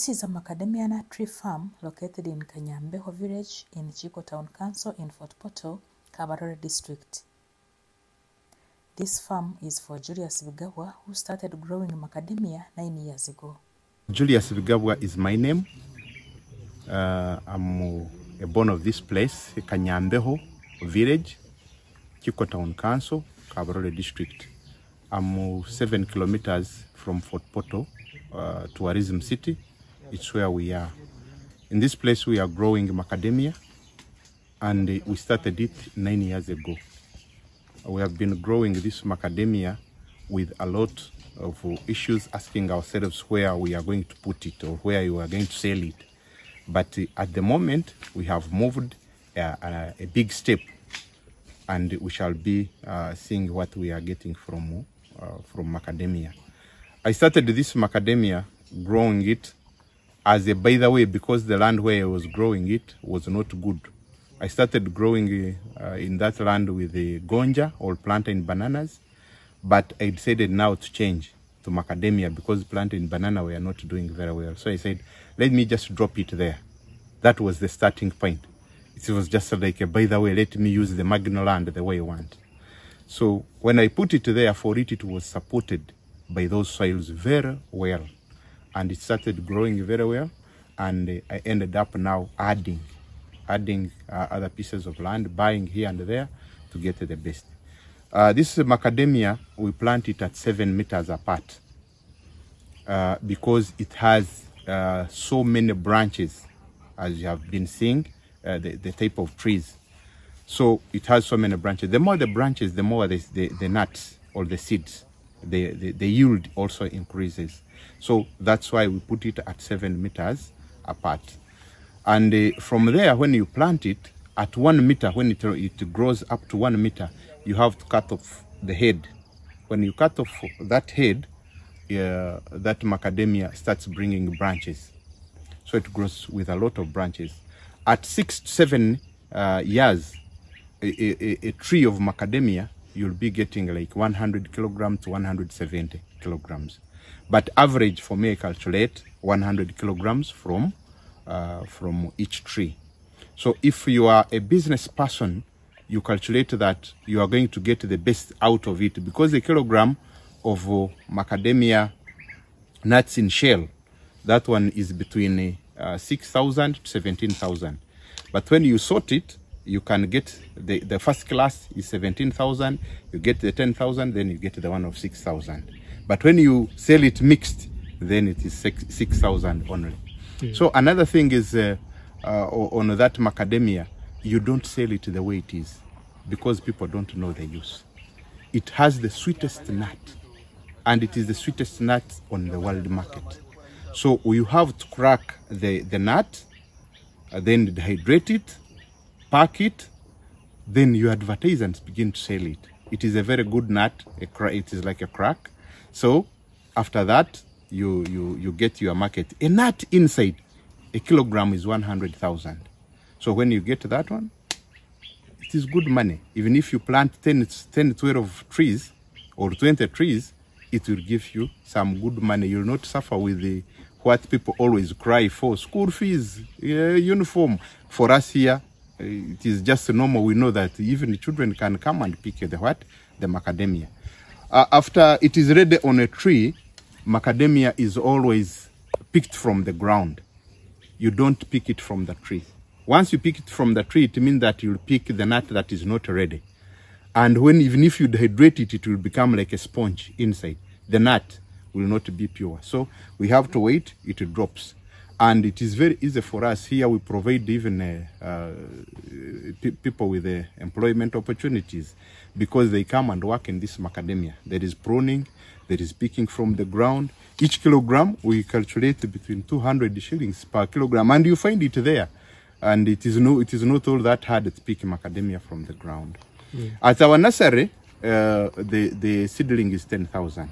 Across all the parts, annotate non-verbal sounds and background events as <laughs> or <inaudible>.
This is a macadamia nut tree farm located in Kanyambeho village in Chiko Town Council in Fort Portal, Kabarole district. This farm is for Julius Vigawa who started growing macadamia nine years ago. Julius Vigabwa is my name. Uh, I'm uh, born of this place, Kanyambeho village, Chiko Town Council, Kabarole district. I'm uh, seven kilometers from Fort Portal, uh, tourism city. It's where we are. In this place, we are growing macadamia, and we started it nine years ago. We have been growing this macadamia with a lot of issues, asking ourselves where we are going to put it or where we are going to sell it. But uh, at the moment, we have moved uh, uh, a big step, and we shall be uh, seeing what we are getting from uh, from macadamia. I started this macadamia growing it as a by the way because the land where I was growing it was not good. I started growing uh, in that land with the gonja or plantain bananas, but I decided now to change to macadamia because plantain banana were not doing very well. So I said, let me just drop it there. That was the starting point. It was just like, a, by the way, let me use the marginal land the way I want. So when I put it there for it, it was supported by those soils very well. And it started growing very well. And I ended up now adding, adding uh, other pieces of land, buying here and there to get the best. Uh, this is macadamia, we plant it at seven meters apart uh, because it has uh, so many branches, as you have been seeing, uh, the, the type of trees. So it has so many branches. The more the branches, the more the, the, the nuts or the seeds, the, the, the yield also increases. So that's why we put it at seven meters apart. And uh, from there, when you plant it, at one meter, when it, it grows up to one meter, you have to cut off the head. When you cut off that head, uh, that macadamia starts bringing branches. So it grows with a lot of branches. At six to seven uh, years, a, a, a tree of macadamia, you'll be getting like 100 kilograms to 170 kilograms. But average for me, I calculate 100 kilograms from, uh, from each tree. So if you are a business person, you calculate that you are going to get the best out of it because a kilogram of uh, macadamia nuts in shell, that one is between uh, 6,000 to 17,000. But when you sort it, you can get the, the first class is 17,000, you get the 10,000, then you get the one of 6,000. But when you sell it mixed, then it is 6,000 only. Yeah. So another thing is uh, uh, on that macadamia, you don't sell it the way it is because people don't know the use. It has the sweetest nut and it is the sweetest nut on the world market. So you have to crack the, the nut, uh, then dehydrate it, pack it, then you advertise and begin to sell it. It is a very good nut. It is like a crack. So after that, you, you, you get your market. A nut inside, a kilogram is 100,000. So when you get that one, it is good money. Even if you plant 10, 10 12 trees or 20 trees, it will give you some good money. You'll not suffer with the what people always cry for school fees, yeah, uniform. For us here, uh, it is just normal. We know that even children can come and pick the what? The macadamia. Uh, after it is ready on a tree, macadamia is always picked from the ground. You don't pick it from the tree. Once you pick it from the tree, it means that you'll pick the nut that is not ready. And when even if you dehydrate it, it will become like a sponge inside. The nut will not be pure. So we have to wait, it drops. And it is very easy for us here. We provide even uh, uh, people with uh, employment opportunities because they come and work in this macadamia. There is pruning, there is picking from the ground. Each kilogram we calculate between 200 shillings per kilogram, and you find it there. And it is no, it is not all that hard to pick macadamia from the ground. At our nursery, uh, the the seedling is 10,000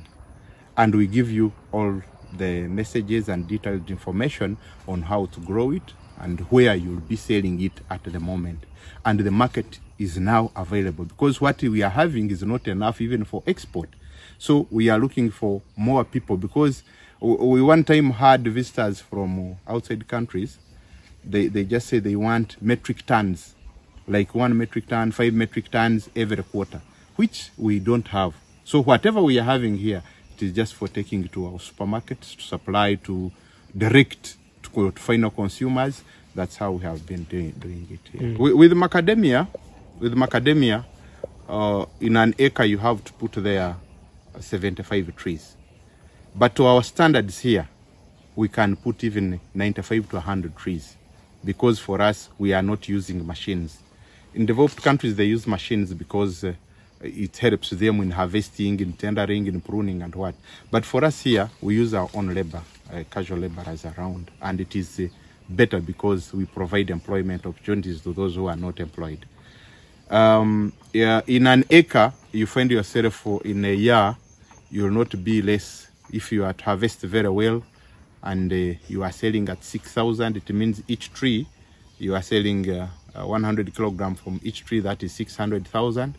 and we give you all the messages and detailed information on how to grow it and where you'll be selling it at the moment. And the market is now available because what we are having is not enough even for export. So we are looking for more people because we, one time had visitors from outside countries. They, they just say they want metric tons, like one metric ton, five metric tons every quarter, which we don't have. So whatever we are having here, it is just for taking to our supermarkets to supply to direct to, to final consumers. That's how we have been doing, doing it here. With, with macadamia, with macadamia, uh, in an acre you have to put there 75 trees. But to our standards here, we can put even 95 to 100 trees because for us, we are not using machines. In developed countries, they use machines because uh, it helps them in harvesting, in tendering, in pruning, and what. But for us here, we use our own labor, uh, casual laborers around, and it is uh, better because we provide employment opportunities to those who are not employed um, yeah, in an acre, you find yourself for in a year, you will not be less. If you are harvest very well and uh, you are selling at 6,000, it means each tree, you are selling uh, 100 kilogram from each tree, that is 600,000.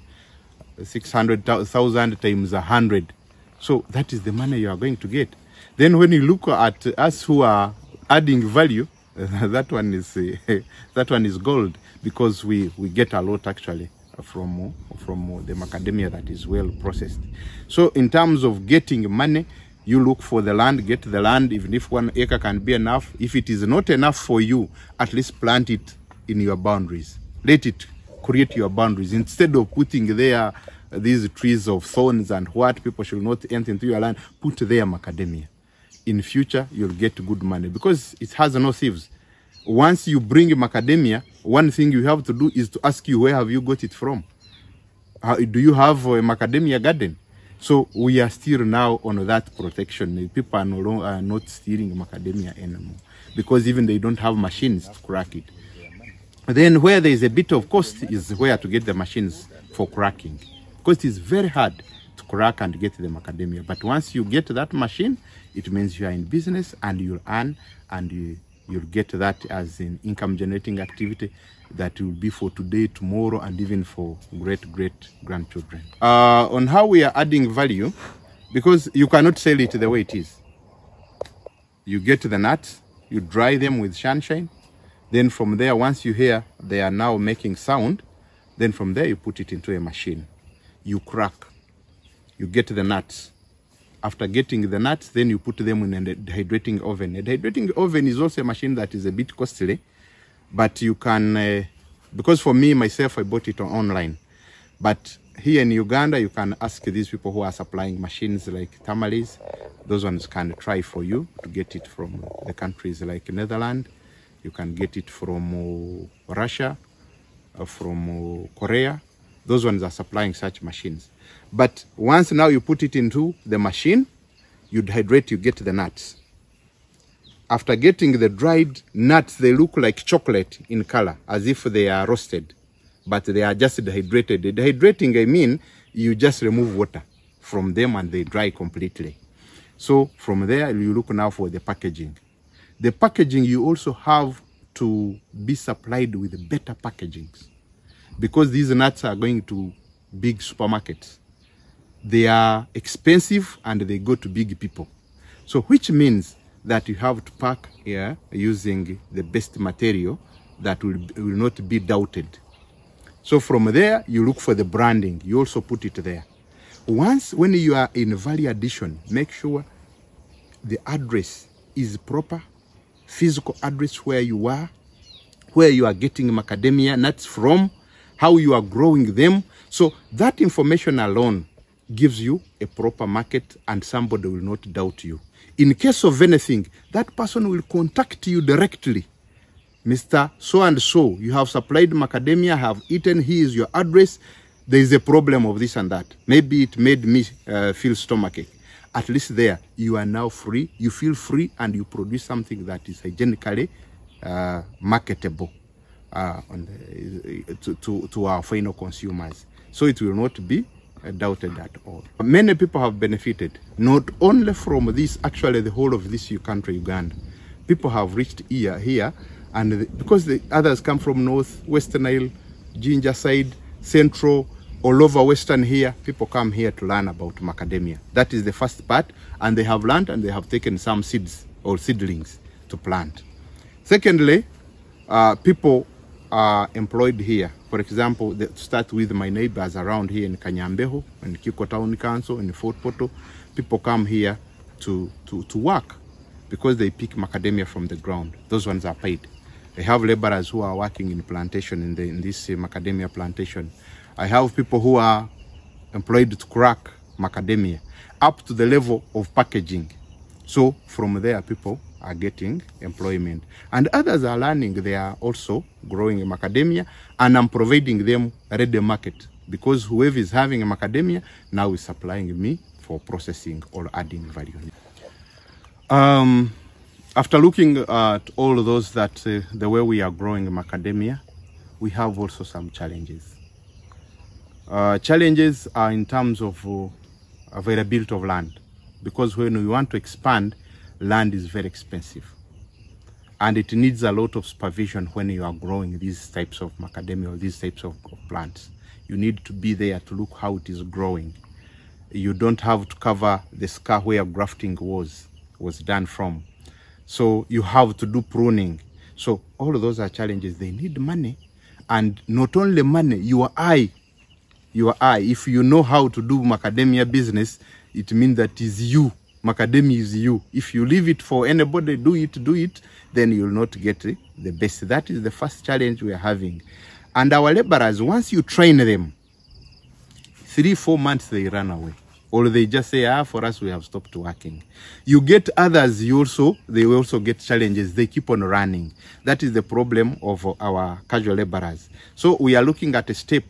600,000 times 100. So that is the money you are going to get. Then when you look at us who are adding value, <laughs> that one is <laughs> that one is gold because we we get a lot actually from from the macadamia that is well processed. So in terms of getting money, you look for the land, get the land. Even if one acre can be enough, if it is not enough for you, at least plant it in your boundaries. Let it create your boundaries instead of putting there these trees of thorns and what people should not enter into your land. Put there macadamia in future you'll get good money because it has no thieves. Once you bring macadamia, one thing you have to do is to ask you where have you got it from? How, do you have a macadamia garden? So we are still now on that protection. People are, no, lo- are not stealing macadamia anymore because even they don't have machines to crack it. Then where there is a bit of cost is where to get the machines for cracking. Because it is very hard to crack and get the macadamia. But once you get that machine, it means you are in business and you'll earn and you, you'll get that as an income generating activity that will be for today, tomorrow, and even for great great grandchildren. Uh, on how we are adding value, because you cannot sell it the way it is. You get the nuts, you dry them with sunshine, then from there, once you hear they are now making sound, then from there you put it into a machine. You crack, you get the nuts. After getting the nuts, then you put them in a dehydrating oven. A dehydrating oven is also a machine that is a bit costly, but you can, uh, because for me myself, I bought it on- online. But here in Uganda, you can ask these people who are supplying machines like Tamales. Those ones can try for you to get it from the countries like Netherlands. You can get it from uh, Russia, uh, from uh, Korea. Those ones are supplying such machines. But once now you put it into the machine, you dehydrate, you get the nuts. After getting the dried nuts, they look like chocolate in color, as if they are roasted, but they are just dehydrated. Dehydrating, I mean, you just remove water from them and they dry completely. So from there, you look now for the packaging. The packaging, you also have to be supplied with better packagings because these nuts are going to big supermarkets. They are expensive and they go to big people. So which means that you have to pack here using the best material that will, will not be doubted. So from there, you look for the branding. You also put it there. Once when you are in value addition, make sure the address is proper, physical address where you are, where you are getting macadamia nuts from, how you are growing them. So that information alone gives you a proper market and somebody will not doubt you. In case of anything, that person will contact you directly. Mr. So and so, you have supplied macadamia, have eaten, here is your address. There is a problem of this and that. Maybe it made me uh, feel stomachache. At least there, you are now free. You feel free and you produce something that is hygienically uh, marketable uh, the, to, to, to our final consumers. So it will not be uh, doubted at all. Many people have benefited, not only from this, actually the whole of this country, Uganda. People have reached here, here and the, because the others come from north, western Nile, Jinja side, central, all over Western here, people come here to learn about macadamia. That is the first part, and they have learned and they have taken some seeds or seedlings to plant. Secondly, uh, people are employed here. For example, to start with my neighbors around here in Kanyambeho, in Kiko Town Council, in Fort Portal, people come here to, to, to work because they pick macadamia from the ground. Those ones are paid. They have laborers who are working in plantation in, the, in this uh, macadamia plantation. I have people who are employed to crack macadamia up to the level of packaging. So from there, people are getting employment. And others are learning, they are also growing in macadamia, and I'm providing them ready market because whoever is having a macadamia now is supplying me for processing or adding value. Um, after looking at all those that uh, the way we are growing macadamia, we have also some challenges. Uh, challenges are in terms of uh, availability of land because when we want to expand, land is very expensive and it needs a lot of supervision when you are growing these types of macadamia or these types of, of plants. You need to be there to look how it is growing. You don't have to cover the scar where grafting was was done from. So you have to do pruning. So all of those are challenges. They need money and not only money, your eye your eye. If you know how to do macadamia business, it means that is you. Macadamia is you. If you leave it for anybody, do it, do it, then you'll not get the best. That is the first challenge we are having. And our laborers, once you train them, three, four months they run away. Or they just say, ah, for us, we have stopped working. You get others, you also, they also get challenges. They keep on running. That is the problem of our casual laborers. So we are looking at a step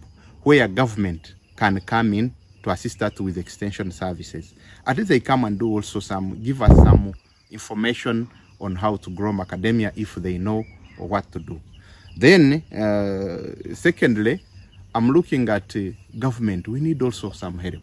where government can come in to assist us with extension services. At least they come and do also some, give us some information on how to grow macadamia if they know what to do. Then, uh, secondly, I'm looking at uh, government. We need also some help.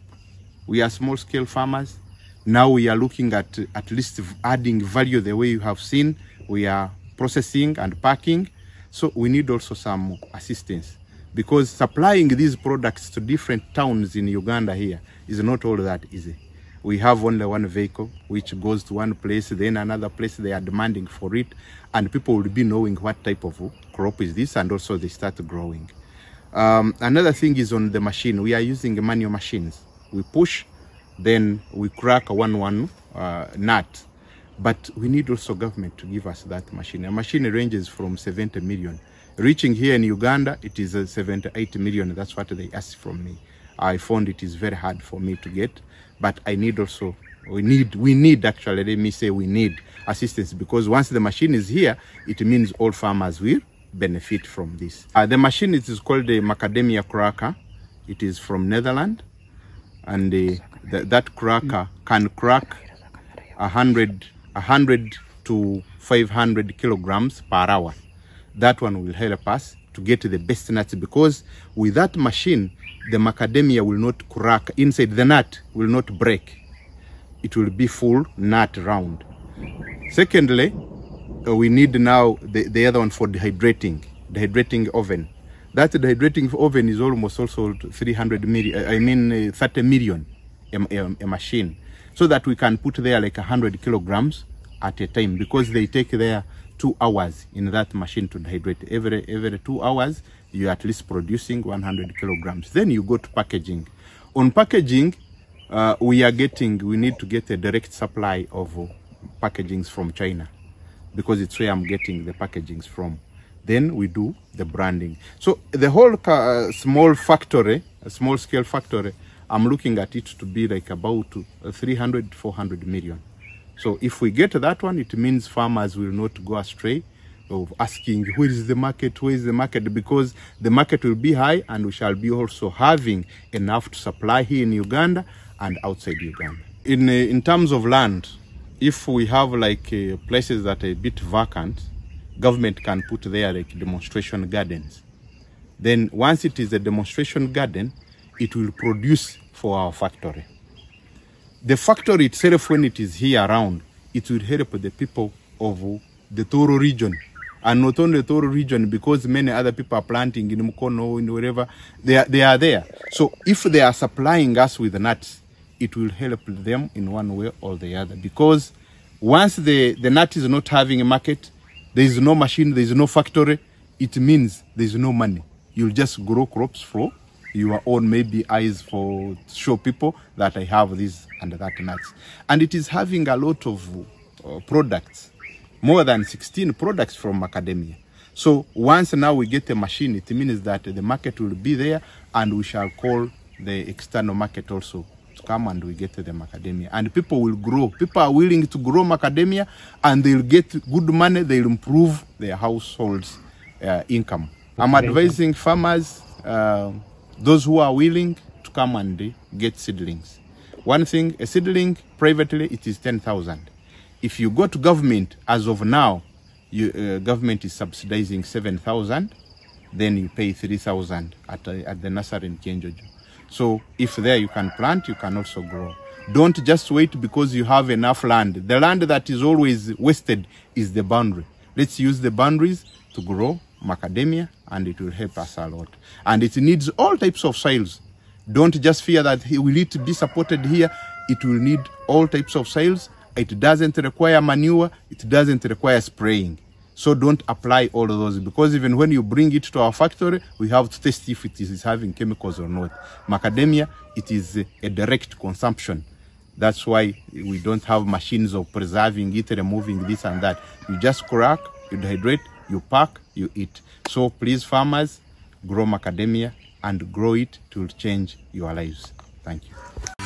We are small scale farmers. Now we are looking at at least adding value the way you have seen. We are processing and packing. So we need also some assistance because supplying these products to different towns in Uganda here is not all that easy. We have only one vehicle which goes to one place, then another place they are demanding for it, and people will be knowing what type of crop is this, and also they start growing. Um, another thing is on the machine. We are using manual machines. We push, then we crack one one uh, nut, but we need also government to give us that machine. A machine ranges from 70 million reaching here in Uganda, it is uh, 78 million. That's what they asked from me. I found it is very hard for me to get, but I need also, we need, we need actually, let me say we need assistance because once the machine is here, it means all farmers will benefit from this. Uh, the machine it is called the macadamia cracker. It is from Netherlands and uh, th that cracker can crack a hundred, a hundred to 500 kilograms per hour that one will help us to get the best nuts because with that machine the macadamia will not crack. Inside the nut will not break. It will be full nut round. Secondly uh, we need now the, the other one for dehydrating dehydrating oven. That dehydrating oven is almost also 300 million i mean uh, 30 million a, a, a machine. So that we can put there like 100 kilograms at a time because they take there two hours in that machine to dehydrate. Every every two hours, you're at least producing 100 kilograms. Then you go to packaging. On packaging, uh, we are getting, we need to get a direct supply of uh, packagings from China because it's where I'm getting the packagings from. Then we do the branding. So the whole uh, small factory, a small scale factory, I'm looking at it to be like about uh, 300, 400 million. So if we get to that one, it means farmers will not go astray of asking where is the market, where is the market, because the market will be high and we shall be also having enough to supply here in Uganda and outside Uganda. In, uh, in terms of land, if we have like uh, places that are a bit vacant, government can put there like demonstration gardens. Then once it is a demonstration garden, it will produce for our factory the factory itself, when it is here around, it will help the people of the Toro region and not only the Toro region because many other people are planting in Mukono, in wherever they are, they are there. So if they are supplying us with nuts, it will help them in one way or the other because once the, the nut is not having a market, there is no machine, there is no factory, it means there is no money. You'll just grow crops for your own maybe eyes for show people that I have this and that nuts. And it is having a lot of uh, products, more than 16 products from macadamia. So once now we get a machine, it means that the market will be there and we shall call the external market also to come and we get the macadamia. And people will grow. People are willing to grow macadamia and they'll get good money, they'll improve their households' uh, income. I'm advising farmers, uh, those who are willing to come and get seedlings. One thing, a seedling privately, it is 10,000. If you go to government, as of now, you, uh, government is subsidizing 7,000, then you pay 3,000 at, uh, at the nursery in Kyenjojo. So if there you can plant, you can also grow. Don't just wait because you have enough land. The land that is always wasted is the boundary. Let's use the boundaries to grow macadamia and it will help us a lot. And it needs all types of soils. Don't just fear that will it be supported here. It will need all types of soils. It doesn't require manure. It doesn't require spraying. So don't apply all of those because even when you bring it to our factory, we have to test if it is having chemicals or not. Macadamia, it is a direct consumption. That's why we don't have machines of preserving it, removing this and that. You just crack, you dehydrate, you pack, you eat. So please, farmers, grow macadamia and grow it to change your lives. Thank you.